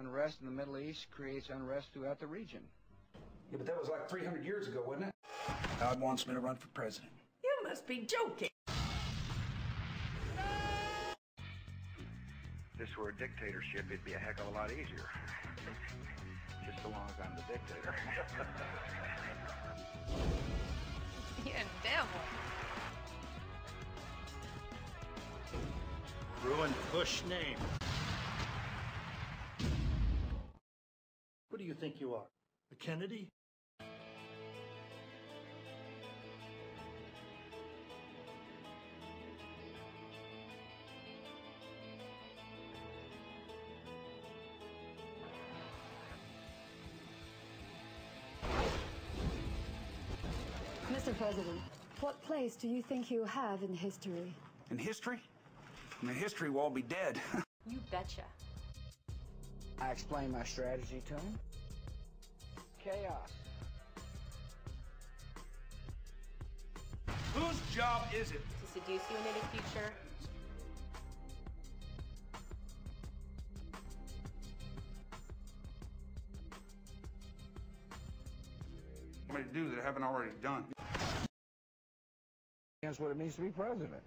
Unrest in the Middle East creates unrest throughout the region. Yeah, but that was like 300 years ago, wasn't it? God wants me to run for president. You must be joking. If this were a dictatorship, it'd be a heck of a lot easier. Just so long as I'm the dictator. Yeah, damn one. Ruined Bush name. What do you think you are? A Kennedy? Mr. President, what place do you think you have in history? In history? I mean, history will all be dead. You betcha. I explained my strategy to him. Whose job is it? To seduce you into the future. What to do that I haven't already done? That's what it means to be president.